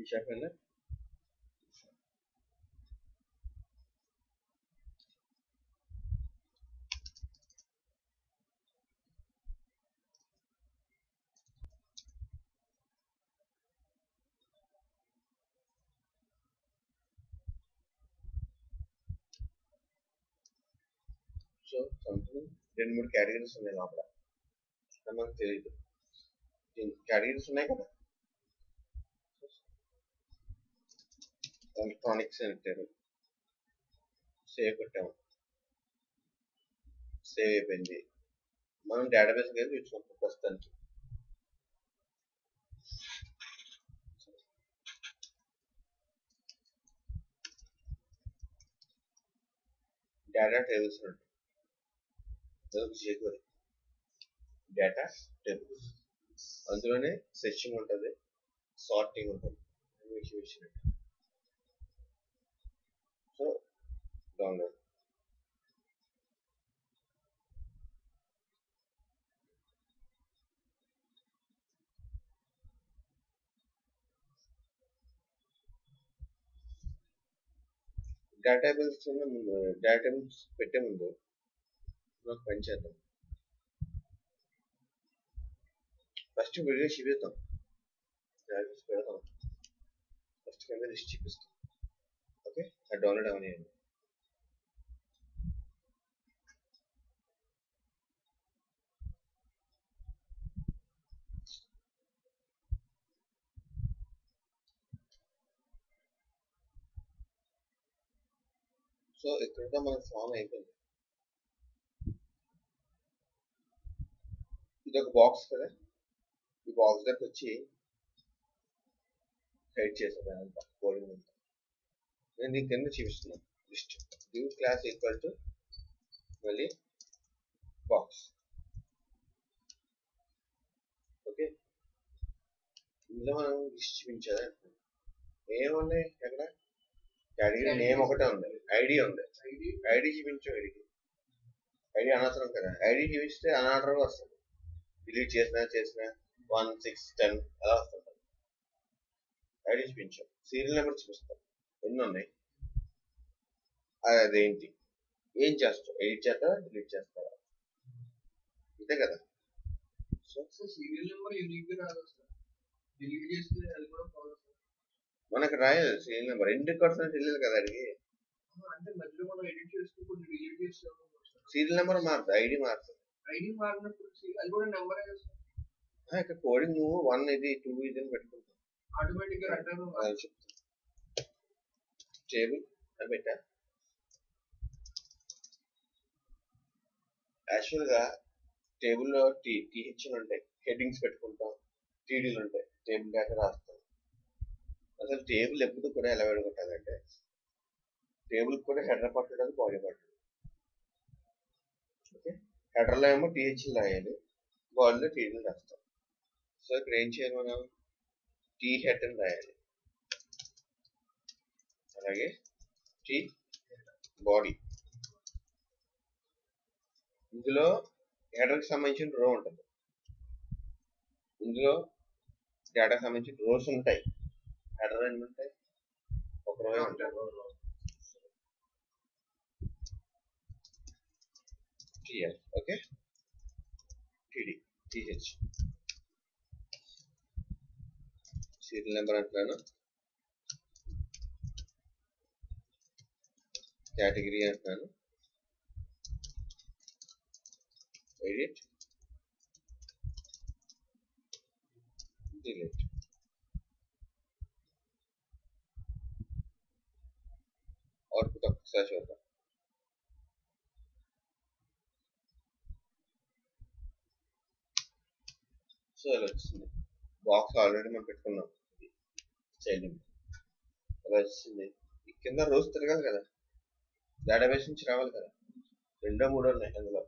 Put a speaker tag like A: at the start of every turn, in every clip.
A: Visakha so something రెండు మూడు categories ఉన్నాయి లోపల అది మనకు తెలియదు కేటగిరీస్ ఉన్నాయి కదా ఎలక్ట్రానిక్స్ అని సేవ్ పెట్టాము సేవ్ అయిపోయింది. మనం డేటాబేస్ వెళ్ళి చూసుకుంటాం ప్రస్తుతానికి. డేటా టేబుల్స్ ఉంటాయి జేక్వరీ డేటా టేబుల్స్. అందులోనే సెర్చింగ్ ఉంటుంది. సార్టింగ్ ఉంటుంది. విషయం సో డౌన్లోడ్ డేటాబేస్ ముందు డేటాబేస్ పెట్టే ముందు నాకు పని చేద్దాం ఫస్ట్ వీడియో చూపిద్దాం డేటాబేస్ పెడతాం ఫస్ట్ కింద లిస్ట్ చూపిస్తాం ఓకే. అది డౌన్లోడ్ అవనియండి. సో ఇక్కడ మన ఫామ్ అయిపోయింది. ఇది ఒక బాక్స్ కదా? ఈ బాక్స్ దగ్గర వచ్చి హైడ్ చేసేదాన్ని అంతా కోడింగ్ అంతా. నేను దీని కింద చూపిస్తున్నాను. List due class equal to మళ్ళీ బాక్స్ ఓకే ఇందులో మనం లిస్ట్ చూపించాలి ఏమున్నాయి ఎక్కడ? కేటగిరీ నేమ్ ఒకటే ఉంది. ఐడి ఉంది. ఐడి చూపించు ఐడికి ఐడి అనవసరం కదా. ఐడి చూపిస్తే అనార్డర్ వస్తుంది. డిలీట్ చేసిన చేసిన వన్ సిక్స్ టెన్ అలా వస్తుంటుంది. ఐడి చూపించాం. సీరియల్ నెంబర్ చూపిస్తాం. ఎన్ని ఉన్నాయి అదేంటి? ఏం చేస్తావు? ఎడిట్ చేస్తావా? డిలీట్ చేస్తావా? అంతే కదా? మనకు రాయాలి సీరియల్ నెంబర్ ఎందుకు కొడుతున్నా తెలియదు కదా అడిగి. సీరియల్ నెంబర్ మారుతుంది ఐడి మారుతుంది
B: ఐడి మారినప్పుడు అది కూడా నెంబర్
A: ఇక్కడ కోడింగ్ నువ్వు వన్ ఇది టూ ఇది అని పెట్టుకుంటావు.
B: ఆటోమేటిక్
A: టేబుల్ అని పెట్టా. యాక్చువల్గా టేబుల్లో టీ టీహెచ్ ఉంటాయి. హెడ్డింగ్స్ పెట్టుకుంటాం. టీడీలు ఉంటాయి. టేబుల్ దాకా రాస్తాం. అసలు టేబుల్ ఎప్పుడు కూడా ఎలా పెట్టుకుంటానంటే టేబుల్ కూడా హెడర్ పట్టడం బాడీ పట్టడం ఓకే హెడర్లో ఏమో టీహెచ్లు రాయాలి. బాడీలో టీడీలు రాస్తాం. సో ఇక్కడ ఏం చేయాలి మనం టీ హెడ్ అని రాయాలి. అలాగే టీ బాడీ. ఇందులో హెడర్కి సంబంధించిన రో ఉంటుంది. ఇందులో డేటాకి సంబంధించిన రోస్ ఉంటాయి. హెడర్ ఎన్ని ఉంటాయి. ఒక రో ఉంటాయి TL okay? TD TH. Serial number అంటున్నాను కేటగిరీ అంటున్నాను ఎడిట్ డిలీట్ అవుట్పుట్ ఒక్కసారి చూద్దాం. సో ఇలా వచ్చింది. బాక్స్ ఆల్రెడీ మనం పెట్టుకున్నాం. చైల్డ్ ఇలా వచ్చింది. ఈ కింద రోజు తిరగాలి కదా. డేటాబేస్ నుంచి రావాలి కదా. రెండో మూడో ఉన్నాయి అందులో.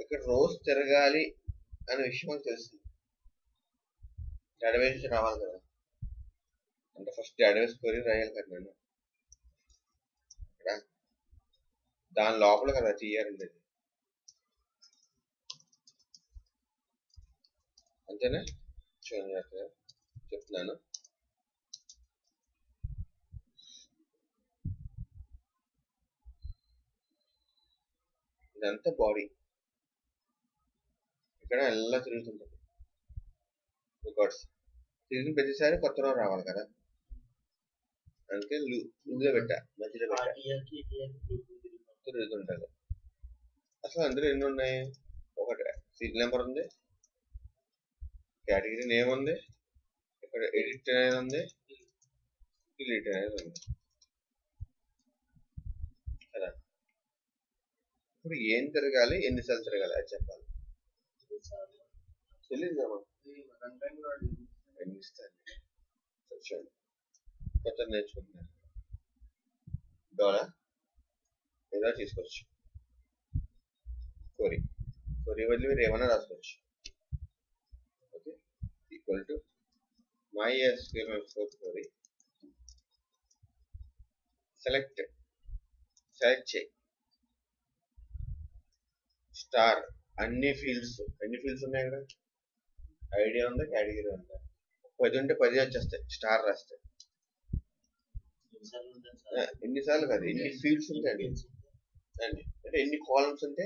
A: ఇక్కడ రోజు తిరగాలి అనే విషయం మనకు తెలిసింది డేటాబేస్ నుంచి రావాలి కదా. అంటే ఫస్ట్ డేటాబేస్ క్వరీ రాయాలి కదా నేను. ఇక్కడ దాని లోపల కదా తీయాలండి ఉండేది. అంతేనా? చూడండి చెప్తున్నాను. ఇదంతా బాడీ ఇక్కడ ఎలా తిరుగుతుంటుంది. రికార్డ్స్ తిరిగిన ప్రతిసారి కొత్త రో రావాలి కదా? అందుకే ఇందులో పెట్టా మధ్యలో పెట్టా. తిరుగుతుంటుంది. అసలు అందులో ఎన్ని ఉన్నాయి? ఒకటి సీరియల్ నెంబర్ ఉంది. కేటగిరీ నేమ్ ఉంది. ఇక్కడ ఎడిట్ అనేది ఉంది. డిలీట్ అనేది ఉంది కదా ఇప్పుడు ఏం తిరగాలి ఎన్నిసార్లు తిరగాలి అది చెప్పాలి. తెలియదు చూడండి కొత్త నేర్చుకుంటున్నాను. డాలర్ ఏదో తీసుకోవచ్చు. కొరి. కొరి వదిలి మీరు ఏమైనా రాసుకోవచ్చు. Okay? Equal to MySQL query. Select select చేయి. స్టార్. అన్ని ఫీల్డ్స్. ఎన్ని ఫీల్డ్స్ ఉన్నాయి ఇక్కడ ఐడియా ఉందా? కేటగిరీ ఉందా? పది ఉంటే పది వచ్చేస్తాయి. స్టార్ రాస్తే. ఆ, ఎన్నిసార్లు కాదు. ఎన్ని ఫీల్డ్స్ ఉంటాయి అన్ని? అంటే ఎన్ని కాలమ్స్ ఉంటే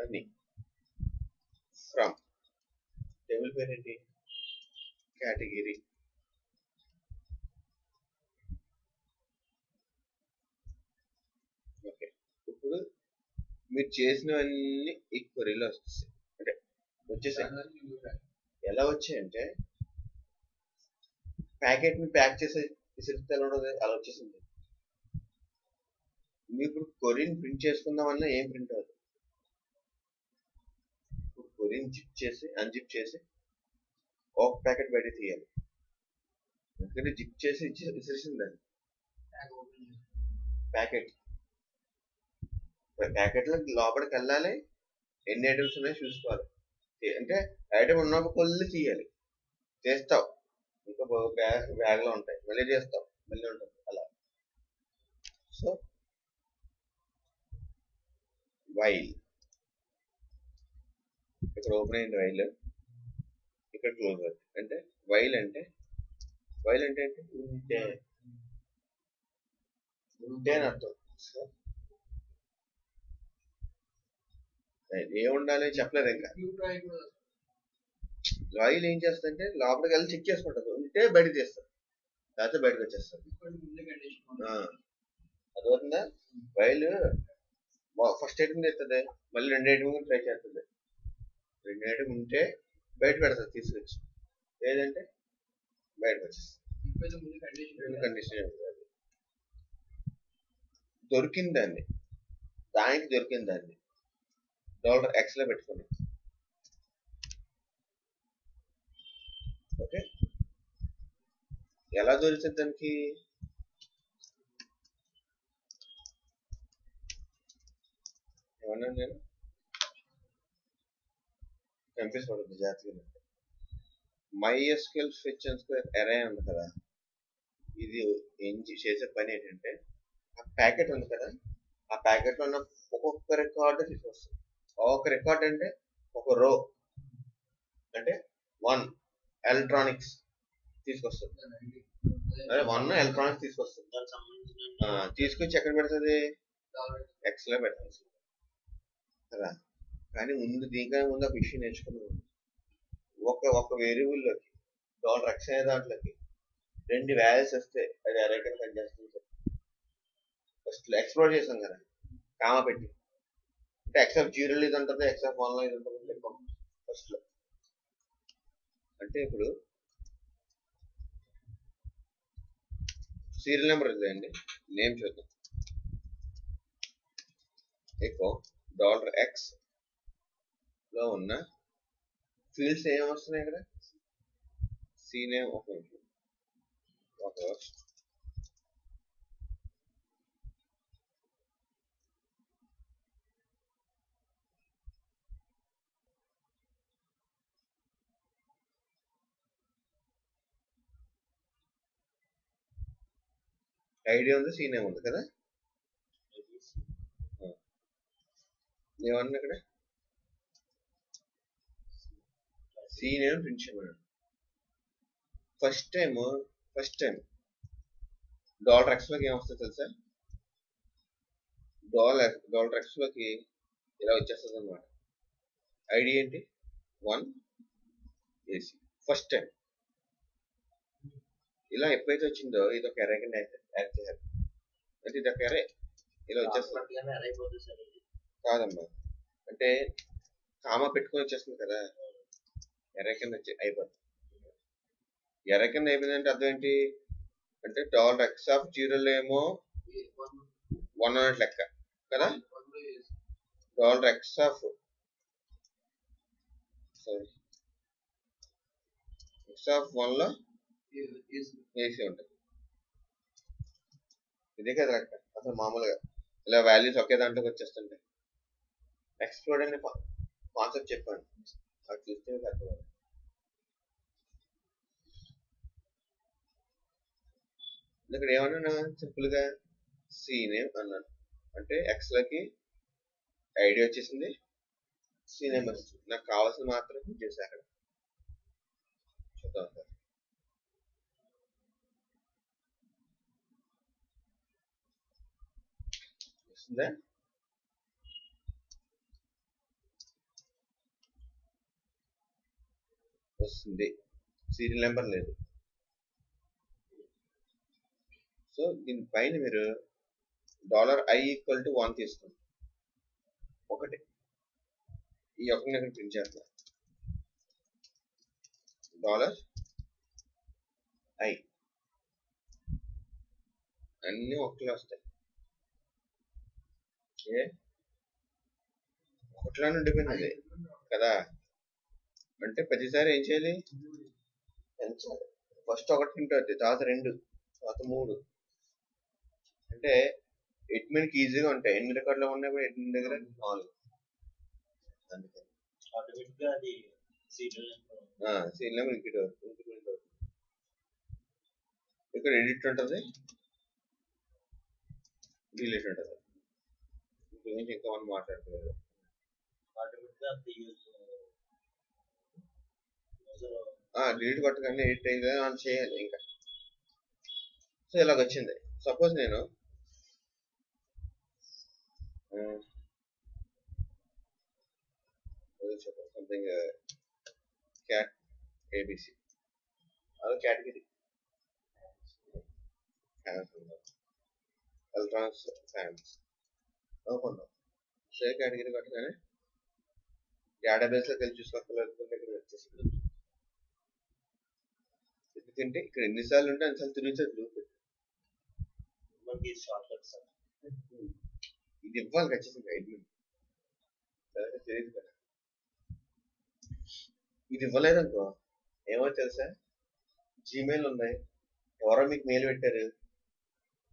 A: అన్ని. ఫ్రమ్. టేబుల్ పేరు ఏంటి కేటగిరీ ఓకే ఇప్పుడు మీరు చేసినవన్నీ ఈ క్వరీలో వచ్చేసాయి అంటే వచ్చేసాయి. ఎలా వచ్చాయంటే ప్యాకెట్ని ప్యాక్ చేసే విసిరితే ఎలా ఉండదు అలా వచ్చేసింది. మీరు ఇప్పుడు కొరియన్ ప్రింట్ చేసుకుందామన్నా ఏం ప్రింట్ అవ్వదు. ఇప్పుడు కొరియన్ జిప్ చేసి అన్జిప్ చేసి ఒక ప్యాకెట్ బయట తీయాలి. ఎందుకంటే జిప్ చేసి ఇచ్చి విసిరిసింది దాన్ని. ప్యాకెట్ ప్యాకెట్లో లోపలికి వెళ్ళాలి. ఎన్ని ఐటమ్స్ ఉన్నాయో చూసుకోవాలి. అంటే ఐటమ్ ఉన్నప్పుడు కొల్లి తీయాలి. చేస్తావు. ఇంకా బ్యాగ్ బ్యాగ్లో ఉంటాయి. మళ్ళీ చేస్తావు. మళ్ళీ ఉంటుంది అలా. సో వైల్ ఇక్కడ ఓపెన్ అయింది వైల్ ఇక్కడ క్లోజ్ అవుతుంది అంటే వైల్ అంటే వైల్ అంటే ఉంటే. ఉంటే అని అర్థం. సో ఏ ఉండాలి చెప్పలేదు ఇంకా. వైల్ ఏం చేస్తుందంటే లోపలికి వెళ్ళి చెక్ చేసుకుంటుంది. ఉంటే బయటకు చేస్తారు లేకపోతే బయటకు వచ్చేస్తారు. ఆ, అర్థమవుతుందా? వైల్ ఫస్ట్ ఐటమ్ చేస్తుంది? మళ్ళీ రెండు ఐటమ్ ట్రై చేస్తుంది. రెండు ఐటమ్ ఉంటే బయట పెడతారు తీసుకొచ్చి. లేదంటే బయటకు వచ్చేస్తుంది. కండిషన్ దొరికింది దాన్ని. దానికి దొరికింది దాన్ని. డాలర్ ఎక్స్లో పెట్టుకున్నాం ఓకే? ఎలా దొరుకుతుంది దానికి? ఏమన్నా నేను? కన్ఫ్యూజ్ పడుతుంది జాగ్రత్తగా MySQL and square array ఉంది కదా? ఇది ఏం చేసే పని ఏంటంటే ఆ ప్యాకెట్ ఉంది కదా? ఆ ప్యాకెట్లో ఉన్న ఒక్కొక్క రికార్డు తీసుకొస్తుంది ఒక్కొక్క రికార్డ్ అంటే ఒక రో అంటే వన్ ఎలక్ట్రానిక్స్ తీసుకొస్తుంది. అదే వన్ ఎలక్ట్రానిక్స్ తీసుకొస్తుంది. తీసుకొచ్చి ఎక్కడ పెడుతుంది? ఎక్స్లో పెడుతుంది కదా? కానీ ముందు దీనికన్నా ముందు ఒక విషయం నేర్చుకున్నాం ఒక ఒక వేరియబుల్లోకి డాలర్ ఎక్స్ అనే దాంట్లోకి రెండు వాల్యూస్ వస్తే అది అరేకన్ పనిచేస్తుంది. ఫస్ట్ ఎక్స్ప్లోర్ చేసాం కదా? కామ పెట్టి. అంటే ఎక్స్ ఆఫ్ జీరోలో ఇది ఉంటుంది ఎక్స్ ఆఫ్ వన్ ఇది ఉంటుంది ఫస్ట్లో. అంటే ఇప్పుడు సీరియల్ నెంబర్ ఇదండి నేమ్ చూద్దాం. ఎక్కువ డాలర్ ఎక్స్లో ఉన్న ఫీల్డ్స్ ఏం వస్తున్నాయి ఇక్కడ? సి నేమ్ ఒక నిమిషం. ఒక ఐడియా ఉంది సీన్ ఏముంది ఉంది కదా ఏమన్నా ఇక్కడ? సీన్ ఏమో ప్రింట్ చేయమన్నాడు first time first time dollar ఎక్స్లోకి ఏమొస్తుంది తెలుసా? డాలర్ డాలర్ ఎక్స్లోకి ఇలా వచ్చేస్తుంది అనమాట ఐడి ఏంటి? వన్ ఏసీ ఫస్ట్ టైం ఇలా ఎప్పుడైతే వచ్చిందో ఇది ఒక ఎరే కింద యాడ్ చేయాలి అంటే ఇది ఒక ఎరే ఇలా వచ్చేస్తుంది కాదమ్మా అంటే కామా పెట్టుకొని వచ్చేస్తుంది కదా ఎర్ర కింద వచ్చి అయిపోతుంది ఎర్ర కింద అయిపోయిందంటే అర్థం ఏంటి అంటే డాలర్ ఎక్స్ ఆఫ్ జీరోలో ఏమో
B: వన్
A: అన్నట్టు లెక్క కదా dollar X of sorry X of వన్లో
B: వేసి
A: ఏసీ ఉంటుంది ఇదే కదా అక్కడ అసలు మామూలుగా. ఇలా వాల్యూస్ ఒకే దాంట్లోకి వచ్చేస్తుంటాయి. ఎక్స్ప్లోడ్ అనే కాన్సెప్ట్ చెప్పాను అది చూస్తే మీకు అర్థమవుతుంది ఇక్కడ ఏమన్నా సింపుల్గా సి నేమ్ అన్నాను. అంటే ఎక్స్ లకి ఐడి వచ్చేసింది. సి నేమ్ వచ్చింది నాకు కావాల్సిన మాత్రం చేశాను అక్కడ చూద్దాం సార్ వస్తుంది. సీరియల్ నెంబర్ లేదు. సో దీని పైన మీరు dollar i equal to one తీసుకోండి. ఒకటి. ఈ ఒకటి ఇక్కడ ప్రింట్ చేస్తున్నా డాలర్ ఐ. అన్నీ ఒకటిలో వస్తాయి. ఏ ఒకటిలోనే ఉండిపోయింది అది కదా? అంటే ప్రతిసారి ఏం చేయాలి? పెంచాలి ఫస్ట్ ఒకటి అవుతుంది తర్వాత రెండు తర్వాత మూడు. అంటే ఎడ్మిన్కి ఈజీగా ఉంటాయి. ఎన్ని రికార్డులు ఉన్నాయి కూడా ఎడ్మిన్ దగ్గర నాలుగు. అందుకని
C: ఆటోమేటిక్గా అది సీరియల్ నెంబర్
A: ఇంక్రీట్ అవుతుంది. ఇక్కడ ఎడిట్ ఉంటుంది. డిలీట్ ఉంటుంది. గురించి ఇంకా మనం
C: యూజర్
A: డిలీట్ కొట్టగానే ఎడిట్ అయితే మనం చేయాలి ఇంకా. సో ఇలాగ వచ్చింది. సపోజ్ నేను సంథింగ్ క్యాట్ ఏబిసి అదో కేటగిరీ ఎలక్ట్రానిక్స్ ఫ్యాన్స్ అనుకున్నాం షే కేటగిరీ కొట్టగానే డేటాబేస్లోకి వెళ్ళి చూసుకోవాలి ఇక్కడ వచ్చేసింది. ఎందుకంటే ఇక్కడ ఎన్నిసార్లు ఉంటే అన్నిసార్లు తిరిగి లూప్
C: మనకి షార్ట్ కట్ సార్.
A: ఇది ఇవ్వాలి ఖచ్చితంగా సరే తెలియదు కదా. ఇది ఇవ్వలేదనుకో ఏమో తెలుసా? జీమెయిల్ ఉన్నాయి. ఎవరో మీకు మెయిల్ పెట్టారు.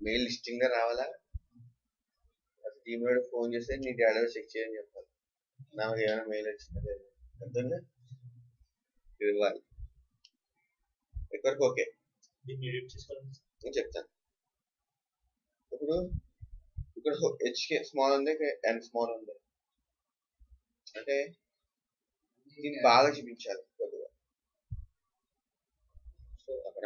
A: మెయిల్ లిస్టింగ్గా రావాలా? అది జీమెయిల్ ఫోన్ చేస్తే నీ డేటా చెక్ చేయని చెప్పాలి నాకు ఏమైనా మెయిల్ వచ్చిందా లేదా? అంతుందా ఇది ఇవ్వాలి ఎక్కడికి ఓకే. నేను చెప్తాను. ఇప్పుడు ఇక్కడ హెచ్కే స్మాల్ ఉంది ఎన్ స్మాల్ ఉంది? అంటే దీన్ని బాగా చూపించాలి కొద్దిగా. సో అక్కడ.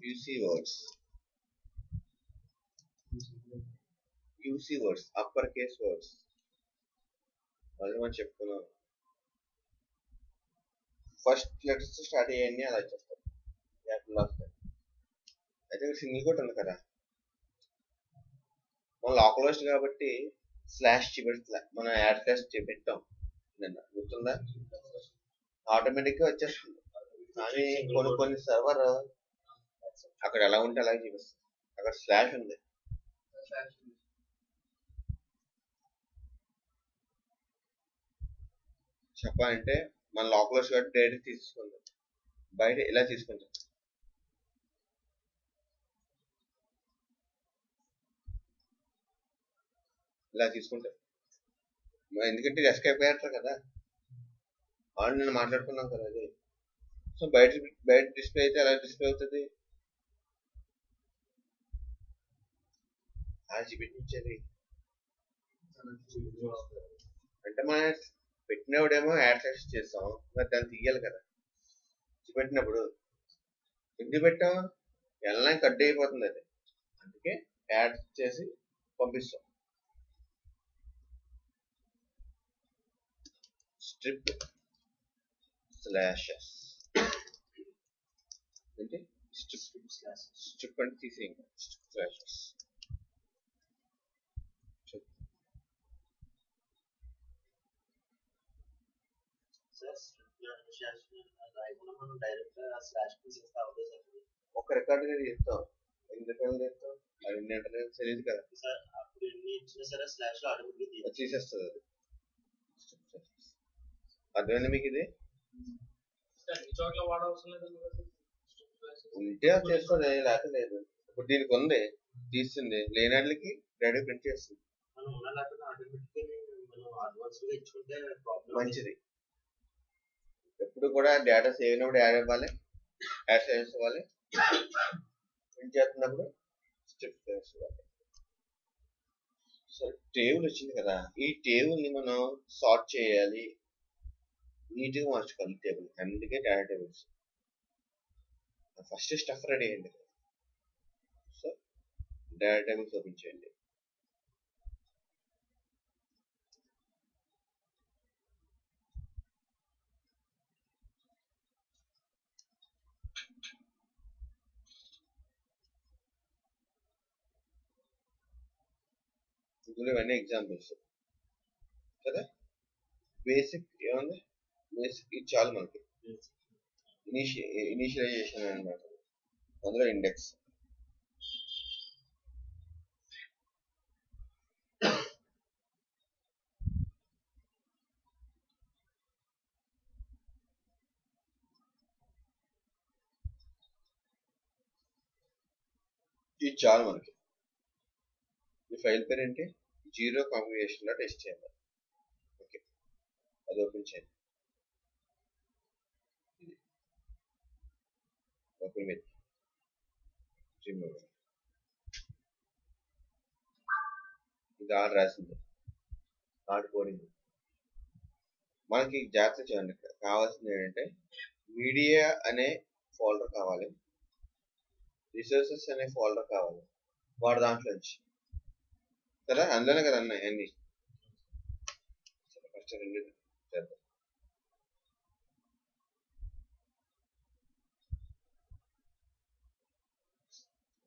A: UC words UC words upper case words మనం చెప్పుకున్నాం ఫస్ట్ లెటర్స్ స్టార్ట్ అయ్యాయని అలా గ్యాప్లో వస్తాయి అయితే సింగిల్ కోట్ ఉంది కదా. మన లోకలైజ్డ్ కాబట్టి స్లాష్ చూపెడుతున్నా మనం యాడ్ స్లాష్ చూపెట్టాం నిన్న గుర్తుందా? ఆటోమేటిక్గా వచ్చేస్తుంది. కానీ కొన్ని కొన్ని సర్వర్ అక్కడ ఎలా ఉంటే అలాగే చూపిస్తుంది. అక్కడ స్లాష్ ఉంది. చెప్పాలంటే మన లోపల షర్ట్ డైరెక్ట్ తీసుకుందాం బయట ఇలా తీసుకుంటాం ఇలా తీసుకుంటాం. ఎందుకంటే ఇది ఎస్కేప్ క్యారెక్టర్ కదా. ఆల్రెడీ నేను మాట్లాడుకున్నాం కదా అది. సో బయట బయట డిస్ప్లే అయితే ఎలా డిస్ప్లే అవుతుంది? అలా నుంచి అంటే మన పెట్టినప్పుడేమో యాడ్ సెక్షన్ చేస్తాం. మరి దాన్ని తీయాలి కదా. పెట్టినప్పుడు ఎందుకు పెట్టాం? ఎలా కట్ అయిపోతుంది అది. అందుకే యాడ్ చేసి పంపిస్తాం. Strip slashes. అంటే స్ట్రిప్. స్ట్రిప్ అంటే తీసేయండి. స్ట్రిప్ స్లాషెస్
C: సార్ రాయకుండా మనం డైరెక్ట్ స్లాష్ తీసేస్తే అవుతుంది సార్
A: ఒక రికార్డ్గా తీస్తాం ఎన్ని రికార్డులు తెలియదు కదా.
C: సార్ అప్పుడు ఎన్ని ఇచ్చినా సరే స్లాష్లో ఆటోమేటిక్
A: అది తీసేస్తుంది అది. అర్థమైంది మీకు ఇది. ఉంటే అది చేసుకోండి లేకపోతే లేదు. ఇప్పుడు దీనికి ఉంది తీస్తుంది. లేనాటికి డైరెక్ట్ ప్రింట్ చేస్తుంది.
C: మనం ఉన్న లేకుండా ఆటోమేటిక్ మనం అడ్వాన్స్గా ఇచ్చుకుంటే ప్రాబ్లం
A: మంచిది ఎప్పుడు కూడా డేటా సేవ్ అయినప్పుడు యాడ్ ఇవ్వాలి యాడ్ చేసుకోవాలి ఇవ్వాలి ప్రింట్ చేస్తున్నప్పుడు స్ట్రిప్ చేసుకోవాలి సరే టేబుల్ వచ్చింది కదా. ఈ టేబుల్ని మనం సార్ట్ చేయాలి. నీట్గా మార్చుకోవాలి టేబుల్ అందుకే data tables first stuff ready అయింది సో డేటా టేబుల్స్ ఓపెన్ చేయండి. ఇందులో ఇవన్నీ ఎగ్జాంపుల్స్ కదా బేసిక్ ఏముంది బేసిక్ ఇది చాలు మనకి ఇనిషి ఇనిషియలైజేషన్ అన్నమాట అందులో ఇండెక్స్ ఇది చాలు మనకి ఈ ఫైల్ పేరు ఏంటి zero combination test HTML okay. అది ఓపెన్ చేయండి. Open with remove. ఇది ఆర్డర్ రాసింది. ఆర్డర్ కోడింగ్ మనకి జాగ్రత్త చేయండి కావాల్సింది ఏంటంటే మీడియా అనే ఫోల్డర్ కావాలి. రిసోర్సెస్ అనే ఫోల్డర్ కావాలి. వాడు దాంట్లో నుంచి. కదా అందులోనే కదా అన్నాయి అన్ని ఫస్ట్ రెండు చేద్దాం.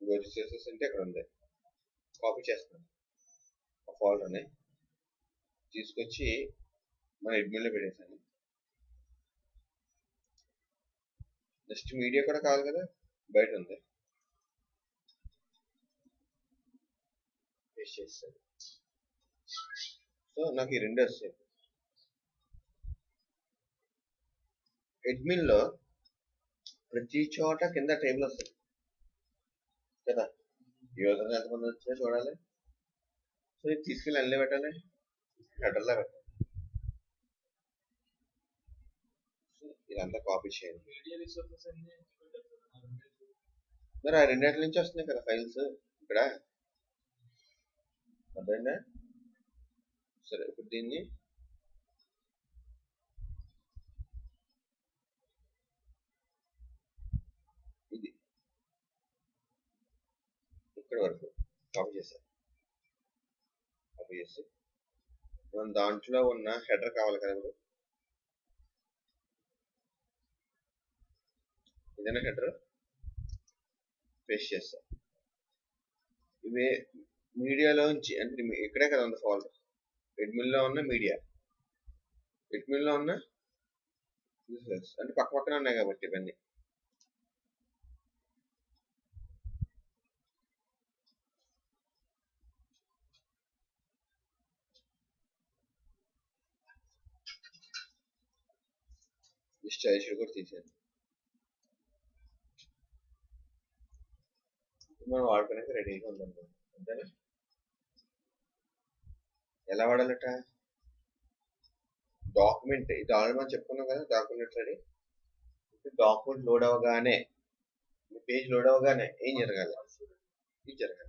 A: ఇంకో చేసేసి అంటే అక్కడ ఉంది. కాపీ చేస్తున్నాను ఆ ఫోల్డర్ని తీసుకొచ్చి మన అడ్మిన్లో పెట్టేసాను నెక్స్ట్ మీడియా కూడా కావాలి కదా? బయట ఉంది. పేస్ట్ చేస్తాను సో నాకు ఈ రెండు వస్తాయి. అడ్మిన్లో ప్రతి చోట కింద టేబుల్ వస్తుంది కదా? యూజర్ ఎంతమంది వచ్చాయో చూడాలి. సో ఇది తీసుకెళ్ళి అల్లే పెట్టాలి. హెడర్లో పెట్టాలి. ఇదంతా కాపీ చేయండి. మరి ఆ రెండింటి నుంచి వస్తున్నాయి కదా ఫైల్స్ ఇక్కడ అర్థమైందా సరే ఇప్పుడు దీన్ని ఇది ఇక్కడ వరకు కాపీ చేశాను కాపీ చేసి మనం దాంట్లో ఉన్న హెడర్ కావాలి కదా ఇప్పుడు. ఇదైనా హెడర్ పేస్ట్ చేస్తా. ఇవే మీడియాలోంచి అంటే ఇక్కడే కదా ఉంది ఫాల్ట్ రెడ్మిల్లో ఉన్న మీడియా రెడ్మిల్లో ఉన్న అంటే పక్క పక్కన ఉన్నాయి కాబట్టి ఇవన్నీ. ఈ కూడా తీసాను మనం వాడుకోడానికి రెడీగా ఉందండి అంతేనా? ఎలా వాడాలట? డాక్యుమెంట్ ఇది ఆల్రెడీ మనం చెప్పుకున్నాం కదా డాక్యుమెంట్ రెడీ డాక్యుమెంట్ లోడ్ అవ్వగానే మీ పేజ్ లోడ్ అవ్వగానే ఏం జరగాలి? ఇది జరగాలి.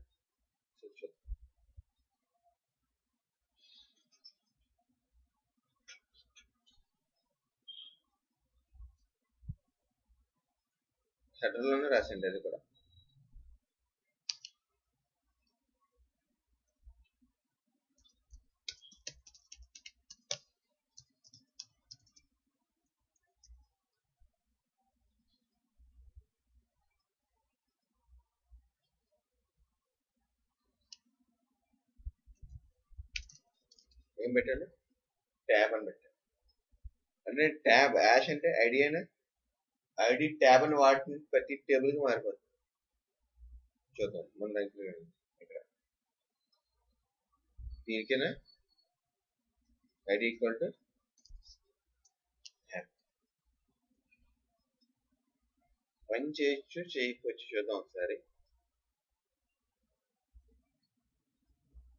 A: షటర్లోనే రాసిండి అది కూడా. ఏం పెట్టాను ట్యాబ్ అని పెట్టాను అంటే ట్యాబ్ యాష్ అంటే ఐడి అయినా ఐడి ట్యాబ్ అని వాటిని ప్రతి టేబుల్కి మారిపోతుంది చూద్దాం మన దగ్గర ఇక్కడ. దీనికైనా? ఐడి ఈక్వల్ టు పని చేయొచ్చు చేయకపోవచ్చు చూద్దాం ఒకసారి.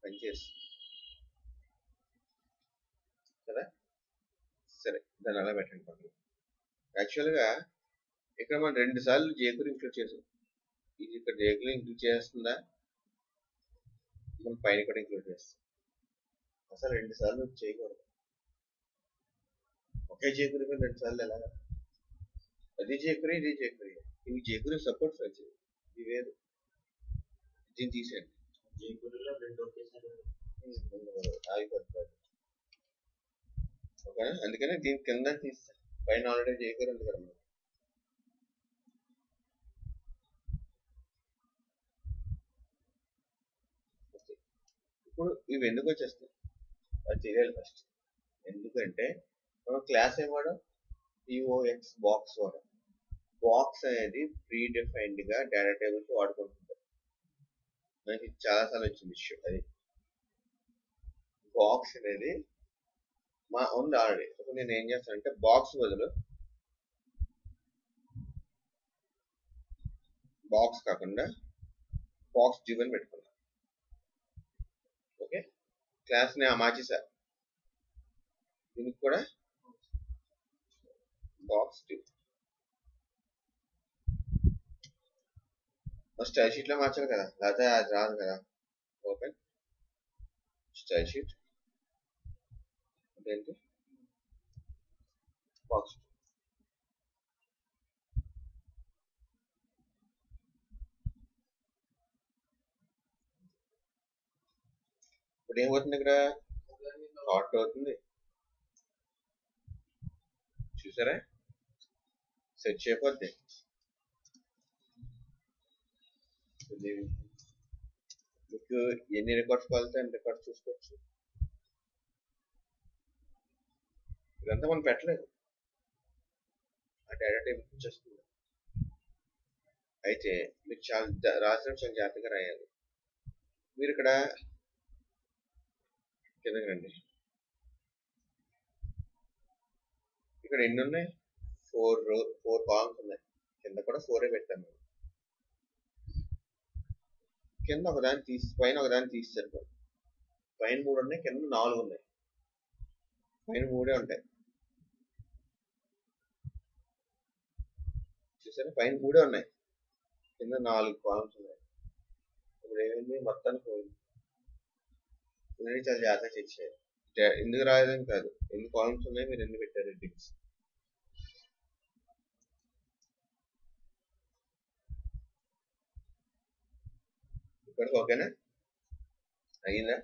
A: పని చేస్తుంది కదా? సరే దాన్ని అలా పెట్టండి పక్కన. యాక్చువల్గా ఇక్కడ మనం రెండు సార్లు జేకులు ఇంక్లూడ్ చేసాం. ఇది ఇక్కడ జేకులు ఇంక్లూడ్ చేస్తుందా? మనం పైన కూడా ఇంక్లూడ్ చేస్తాం. అసలు రెండు సార్లు చేయకూడదు ఒకే జేకురి మీద రెండు సార్లు ఎలాగా? అది జేకురి ఇది జేకురి ఇవి జేకురి సపోర్ట్ వచ్చేది ఇవి. వేరు. దీన్ని తీసేయండి.
C: జైపూర్లో రెండు ఒకేసారి
A: ఆగిపోతుంది. ఓకేనా? అందుకనే దీని కింద తీస్తాను పైన ఆల్రెడీ జేకురి కదా ఇప్పుడు ఇవి ఎందుకు వచ్చేస్తాయి? అది తెలియాలి ఫస్ట్ ఎందుకంటే మనం క్లాస్ ఏం వాడాం పిఓఎక్స్ బాక్స్ వాడాం. బాక్స్ అనేది ప్రీ డిఫైన్డ్గా డేటా టేబుల్స్ వాడుకుంటుంది మనకి చాలాసార్లు వచ్చింది ఇష్యూ అది బాక్స్ అనేది మా ఉంది ఆల్రెడీ ఇప్పుడు నేను ఏం చేస్తానంటే బాక్స్ బదులు బాక్స్ కాకుండా బాక్స్ జీవన్ పెట్టుకున్నాను పెట్టుకున్నా. ఓకే? క్లాస్ని మార్చేసా. దీనికి కూడా బాక్స్ డివ్ స్టైల్ షీట్లో మార్చాలి కదా. లేకపోతే అది రాదు కదా. ఓపెన్ స్టైల్ షీట్ అదేంటి బాక్స్ ఇప్పుడు ఏమవుతుంది ఇక్కడ? థాట్ అవుతుంది. చూసారా? సెట్ చేయకపోద్ది మీకు ఎన్ని రికార్డ్స్ కావాలి అన్ని రికార్డ్స్ చూసుకోవచ్చు. ఇదంతా మనం పెట్టలేదు. ఆ డేటా టేబుల్ వచ్చేస్తుంది అయితే మీరు చాలా రాసిన చాలా జాగ్రత్తగా రాయాలి. మీరు ఇక్కడ కిందకి రండి. ఇక్కడ ఎన్ని ఉన్నాయి? ఫోర్ రో ఫోర్ కాలమ్స్ ఉన్నాయి. కింద కూడా ఫోరే పెట్టాను కింద ఒకదాన్ని తీసి పైన ఒకదాన్ని తీసి సరిపోదు. పైన మూడు ఉన్నాయి కింద నాలుగు ఉన్నాయి. పైన మూడే ఉంటాయి. చేశాను. పైన మూడే ఉన్నాయి. కింద నాలుగు కాలమ్స్ ఉన్నాయి. ఇప్పుడు ఏమైంది? మొత్తానికి పోయింది. ఇవన్నీ చాలా జాగ్రత్తగా చెక్ చేయాలి. ఎందుకు రాయదని కాదు. ఎన్ని కాలమ్స్ ఉన్నాయి? మీరు ఎన్ని పెట్టారు డిగ్స్ ఇక్కడికి ఓకేనా? అయ్యిందా?